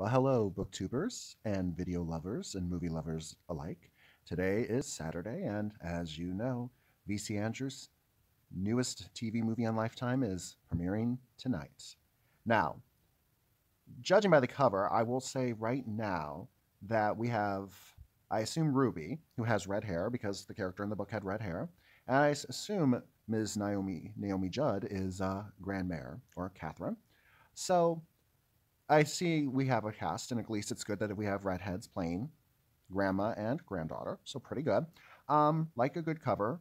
Well, hello, booktubers and video lovers and movie lovers alike. Today is Saturday, and as you know, VC Andrews' newest TV movie on Lifetime is premiering tonight. Now, judging by the cover, I will say right now that we have, I assume, Ruby, who has red hair because the character in the book had red hair, and I assume Ms. Naomi Naomi Judd is uh, Grandmère or Catherine. So I see we have a cast, and at least it's good that we have redheads playing grandma and granddaughter, so pretty good. Um, like a good cover.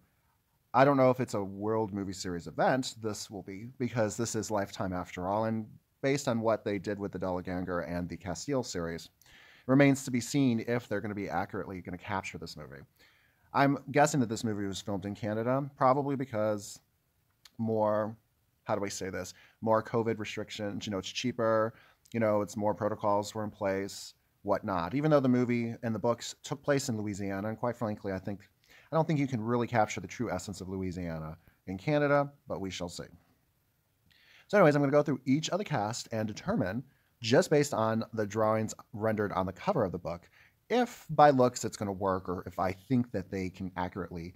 I don't know if it's a World Movie Series event. This will be because this is Lifetime after all, and based on what they did with the Dollanganger and the Casteel series, remains to be seen if they're going to be accurately going to capture this movie. I'm guessing that this movie was filmed in Canada, probably because more, how do I say this, more COVID restrictions. You know, it's cheaper you know, it's more protocols were in place, whatnot. Even though the movie and the books took place in Louisiana, and quite frankly, I think I don't think you can really capture the true essence of Louisiana in Canada, but we shall see. So, anyways, I'm going to go through each of the cast and determine, just based on the drawings rendered on the cover of the book, if by looks it's going to work or if I think that they can accurately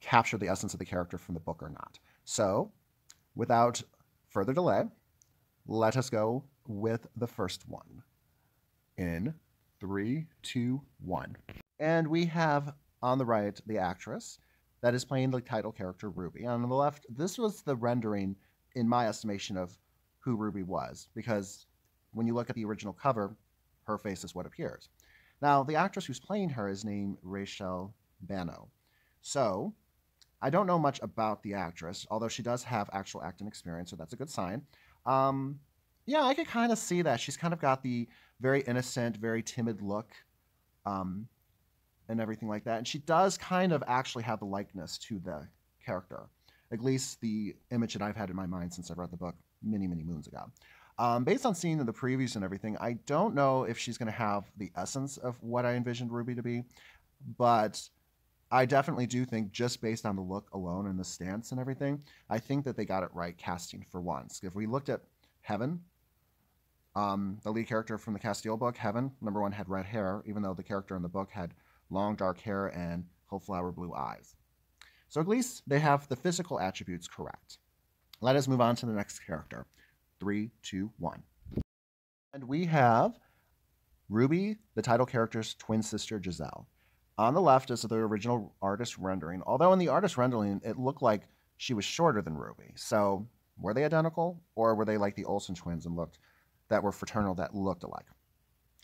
capture the essence of the character from the book or not. So, without further delay, let us go with the first one. In three, two, one. And we have on the right the actress that is playing the title character Ruby. And on the left, this was the rendering, in my estimation, of who Ruby was, because when you look at the original cover, her face is what appears. Now, the actress who's playing her is named Raechelle Banno. So, I don't know much about the actress, although she does have actual acting experience, so that's a good sign. Um, yeah, I could kind of see that. She's kind of got the very innocent, very timid look, um, and everything like that. And she does kind of actually have the likeness to the character, at least the image that I've had in my mind since I read the book many, many moons ago. Um, based on seeing the previews and everything, I don't know if she's going to have the essence of what I envisioned Ruby to be, but I definitely do think, just based on the look alone and the stance and everything, I think that they got it right casting for once. If we looked at Heaven, um, the lead character from the Casteel book, Heaven, number one, had red hair, even though the character in the book had long dark hair and flower blue eyes. So at least they have the physical attributes correct. Let us move on to the next character. Three, two, one. And we have Ruby, the title character's twin sister, Giselle. On the left is the original artist rendering, although in the artist rendering, it looked like she was shorter than Ruby. So were they identical, or were they like the Olsen twins and looked that were fraternal that looked alike.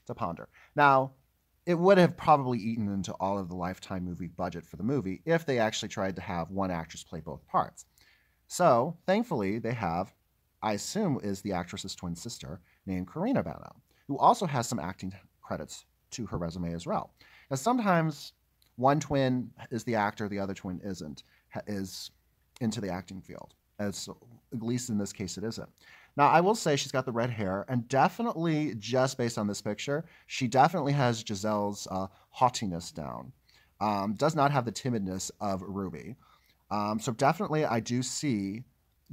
To ponder. Now, it would have probably eaten into all of the Lifetime movie budget for the movie if they actually tried to have one actress play both parts. So, thankfully, they have, I assume, is the actress's twin sister named Karina Banno, who also has some acting credits to her resume as well. Now, sometimes one twin is the actor, the other twin isn't, is into the acting field. As at least in this case, it isn't. Now, I will say she's got the red hair, and definitely, just based on this picture, she definitely has Giselle's uh, haughtiness down. Um, does not have the timidness of Ruby. Um, so definitely, I do see,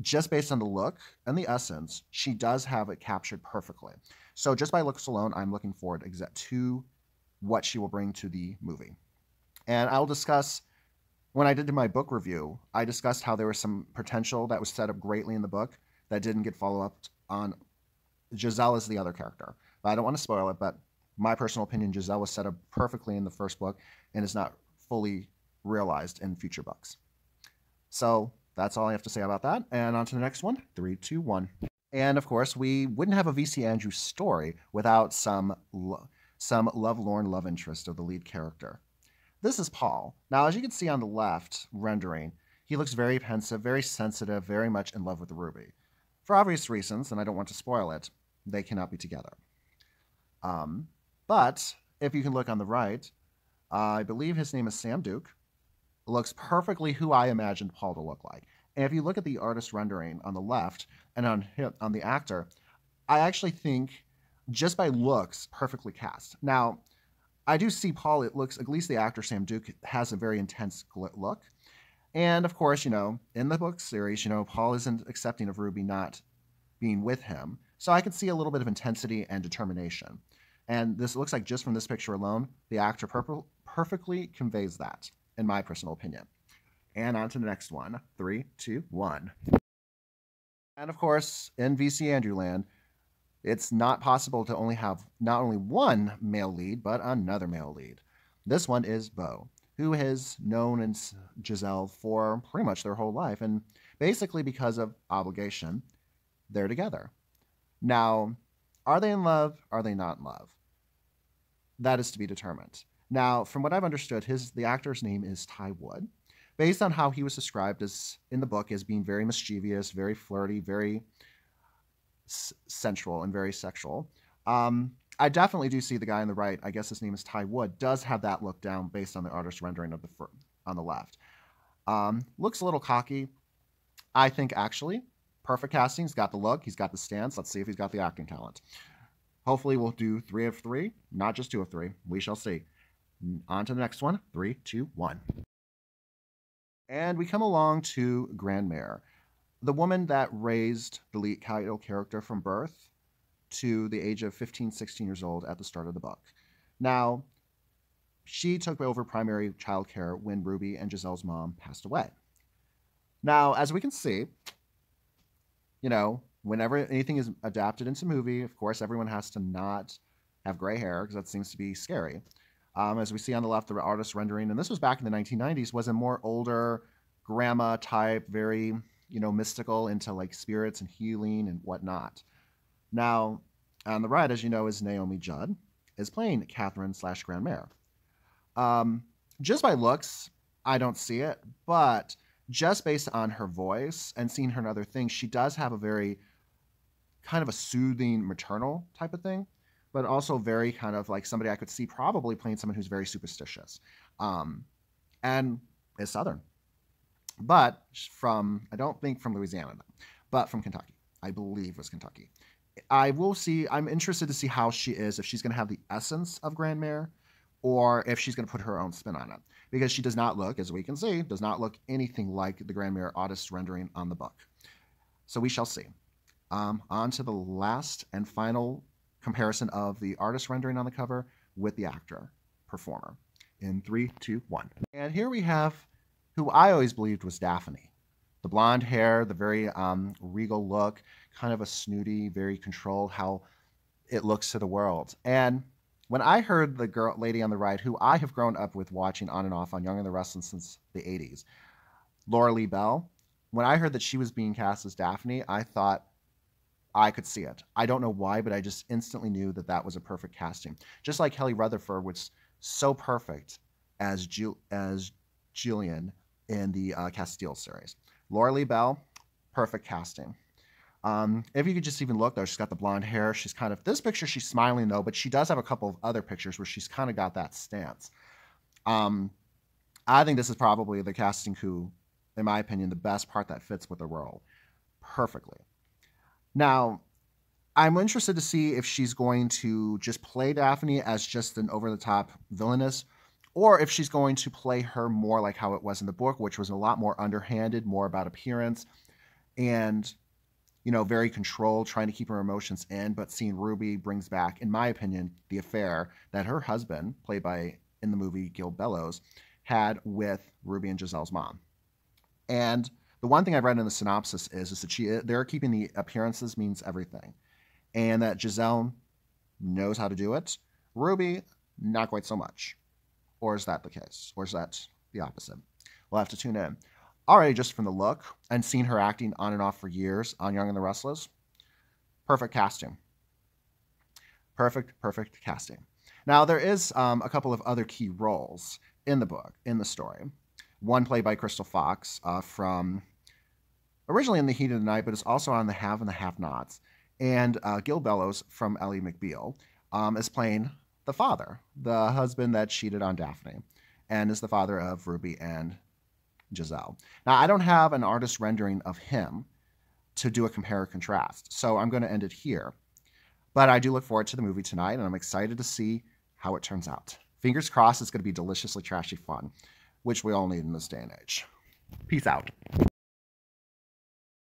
just based on the look and the essence, she does have it captured perfectly. So just by looks alone, I'm looking forward to what she will bring to the movie. And I'll discuss when I did my book review, I discussed how there was some potential that was set up greatly in the book that didn't get follow up on. Giselle is the other character. But I don't want to spoil it, but my personal opinion, Giselle was set up perfectly in the first book and is not fully realized in future books. So that's all I have to say about that. And on to the next one. Three, two, one. And of course, we wouldn't have a VC Andrews story without some lo- some lovelorn love interest of the lead character. This is Paul. Now, as you can see on the left rendering, he looks very pensive, very sensitive, very much in love with Ruby. For obvious reasons, and I don't want to spoil it, they cannot be together. Um, but if you can look on the right, uh, I believe his name is Sam Duke. Looks perfectly who I imagined Paul to look like. And if you look at the artist rendering on the left and on on the actor, I actually think just by looks perfectly cast. Now, I do see Paul. It looks at least the actor Sam Duke has a very intense look, and of course, you know, in the book series, you know, Paul isn't accepting of Ruby not being with him So I can see a little bit of intensity and determination. And this looks like just from this picture alone, the actor per- perfectly conveys that, in my personal opinion. And on to the next one. Three, two, one. And of course, in VC Andrew land, it's not possible to only have not only one male lead, but another male lead. This one is Beau, who has known Giselle for pretty much their whole life, and basically because of obligation, they're together. Now, are they in love? Are they not in love? That is to be determined. Now, from what I've understood, his the actor's name is Ty Wood, based on how he was described as in the book as being very mischievous, very flirty, very sensual, and very sexual. Um, I definitely do see the guy on the right. I guess his name is Ty Wood. Does have that look down based on the artist rendering of the fir- on the left. Um, looks a little cocky. I think actually perfect casting. He's got the look. He's got the stance. Let's see if he's got the acting talent. Hopefully, we'll do three of three, not just two of three. We shall see. On to the next one. Three, two, one. And we come along to Grandmere, the woman that raised the lead title character from birth to the age of 15, 16 years old at the start of the book. Now, she took over primary child care when Ruby and Giselle's mom passed away. Now, as we can see, you know, whenever anything is adapted into movie, of course, everyone has to not have gray hair because that seems to be scary. Um, as we see on the left, the artist rendering, and this was back in the 1990s, was a more older grandma type, very you know mystical into like spirits and healing and whatnot. Now, on the right, as you know, is Naomi Judd, is playing Catherine slash Grandmere. Um, just by looks, I don't see it, but just based on her voice and seeing her in other things, she does have a very kind of a soothing maternal type of thing but also very kind of like somebody I could see probably playing someone who's very superstitious, um, and is Southern, but from I don't think from Louisiana, but from Kentucky. I believe was Kentucky. I will see. I'm interested to see how she is if she's going to have the essence of Grandmere, or if she's going to put her own spin on it. Because she does not look, as we can see, does not look anything like the Grandmere artist rendering on the book. So we shall see. Um, on to the last and final comparison of the artist rendering on the cover with the actor performer. In three, two, one. And here we have who I always believed was Daphne. The blonde hair, the very um, regal look, kind of a snooty, very controlled how it looks to the world. And when I heard the girl lady on the right, who I have grown up with watching on and off on Young and the Restless since the 80s, Lauralee Bell, when I heard that she was being cast as Daphne, I thought, I could see it. I don't know why, but I just instantly knew that that was a perfect casting. Just like Kelly Rutherford was so perfect as Ju- as Julian in the uh, Casteel series. Lauralee Bell, perfect casting. Um, if you could just even look though, she's got the blonde hair. She's kind of this picture. She's smiling though, but she does have a couple of other pictures where she's kind of got that stance. Um, I think this is probably the casting who, in my opinion, the best part that fits with the role perfectly. Now, I'm interested to see if she's going to just play Daphne as just an over the top villainess, or if she's going to play her more like how it was in the book, which was a lot more underhanded, more about appearance, and you know, very controlled, trying to keep her emotions in. But seeing Ruby brings back, in my opinion, the affair that her husband, played by in the movie Gil Bellows, had with Ruby and Giselle's mom. And the one thing I've read in the synopsis is, is that she uh, they're keeping the appearances means everything, and that Giselle knows how to do it. Ruby, not quite so much. Or is that the case? Or is that the opposite? We'll have to tune in. Already, just from the look and seeing her acting on and off for years on Young and the Restless, perfect casting. Perfect, perfect casting. Now, there is um, a couple of other key roles in the book, in the story. One played by Crystal Fox uh, from originally in The Heat of the Night, but it's also on The Have and the Have Nots. And uh, Gil Bellows from Ally McBeal um, is playing the father, the husband that cheated on Daphne, and is the father of Ruby and Giselle. Now, I don't have an artist rendering of him to do a compare contrast, so I'm going to end it here. But I do look forward to the movie tonight, and I'm excited to see how it turns out. Fingers crossed it's going to be deliciously trashy fun which we all need in this day and age. Peace out.